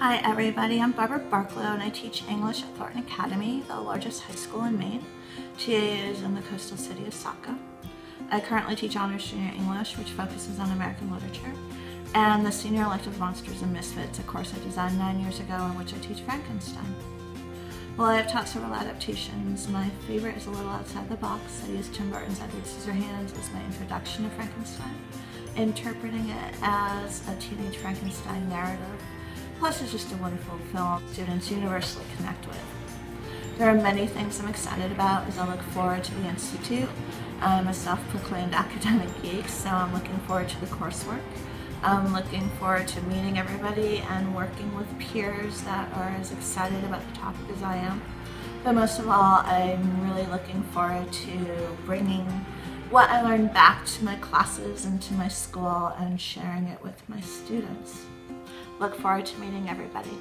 Hi everybody, I'm Barbara Barklow and I teach English at Thornton Academy, the largest high school in Maine. TA is in the coastal city of Saco. I currently teach Honors Junior English, which focuses on American literature, and the Senior Elective Monsters and Misfits, a course I designed nine years ago in which I teach Frankenstein. Well, I have taught several adaptations. My favorite is A Little Outside the Box. I used Tim Burton's Edward Scissorhands as my introduction to Frankenstein, interpreting it as a teenage Frankenstein narrative. Plus, it's just a wonderful film students universally connect with. There are many things I'm excited about as I look forward to the Institute. I'm a self-proclaimed academic geek, so I'm looking forward to the coursework. I'm looking forward to meeting everybody and working with peers that are as excited about the topic as I am. But most of all, I'm really looking forward to bringing what I learned back to my classes and to my school and sharing it with my students. Look forward to meeting everybody.